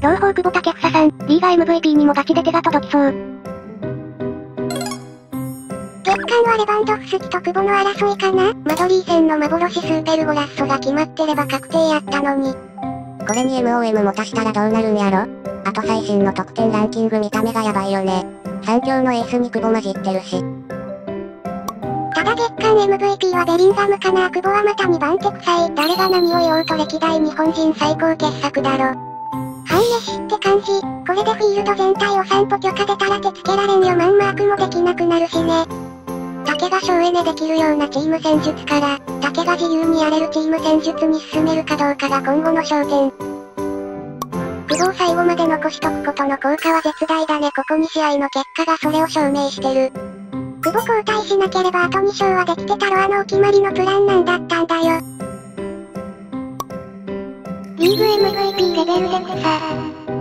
両方久保建英さん、リーガ MVP にもガチで手が届きそう。月間はレバンドフスキと久保の争いかなマドリー戦の幻スーペルゴラッソが決まってれば確定やったのに。これに MOM も足したらどうなるんやろあと最新の得点ランキング見た目がやばいよね。三強のエースに久保混じってるし。ただ月間 MVP はベリンガムかな久保はまた2番手臭い。誰が何を言おうと歴代日本人最高傑作だろ。はいメッシって感じ。これでフィールド全体を散歩許可出たら手つけられんよマンマークもできなくなるしね。竹が省エネできるようなチーム戦術から、竹が自由にやれるチーム戦術に進めるかどうかが今後の焦点。久保を最後まで残しとくことの効果は絶大だね。ここ2試合の結果がそれを証明してる。久保交代しなければあと2勝はできてたろあのお決まりのプランなんだったんだよ。リーグ MVP レベルでさ。